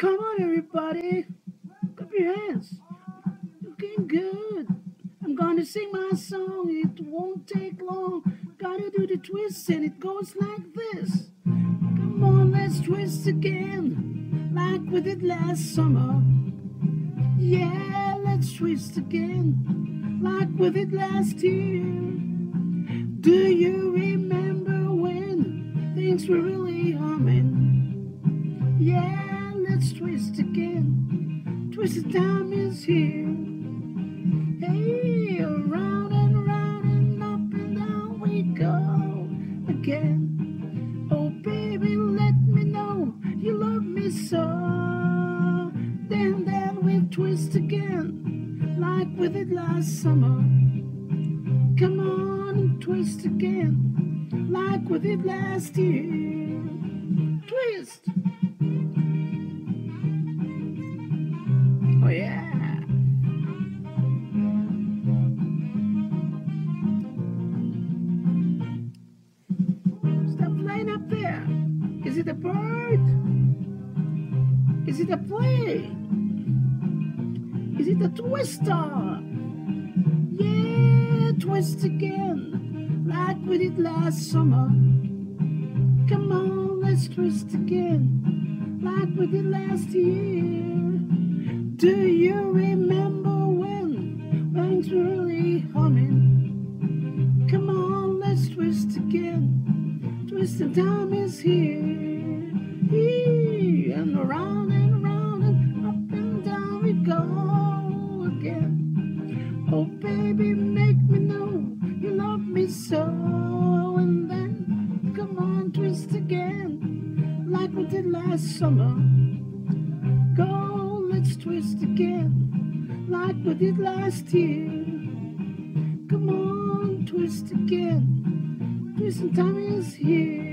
Come on, everybody. Clap your hands. Looking good. I'm gonna sing my song. It won't take long. Gotta do the twist, and it goes like this. Come on, let's twist again. Like we did last summer. Yeah, let's twist again. Like we did last year. Do you remember when things were really humming? Yeah, let's twist again. Twisted time is here. Hey, around and around and up and down we go again. Oh, baby, let me know you love me so. Then, then we'll twist again, like we did last summer. Come on and twist again, like we did last year. Twist. It a bird? Is it a play? Is it a twister? Yeah, twist again, like we did last summer. Come on, let's twist again, like we did last year. Do you remember when things were really humming? Come on, let's twist again. Twisting time is here. Go again. Oh, baby, make me know you love me so. And then come on, twist again, like we did last summer. Go, let's twist again, like we did last year. Come on, twist again. Twisting time is here.